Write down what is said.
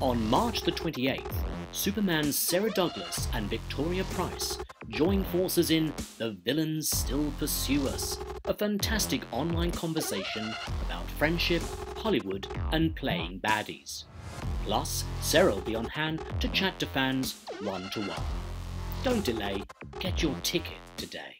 On March the 28th, Superman's Sarah Douglas and Victoria Price join forces in The Villains Still Pursue Us, a fantastic online conversation about friendship, Hollywood, and playing baddies. Plus, Sarah will be on hand to chat to fans one to one. Don't delay, get your ticket today.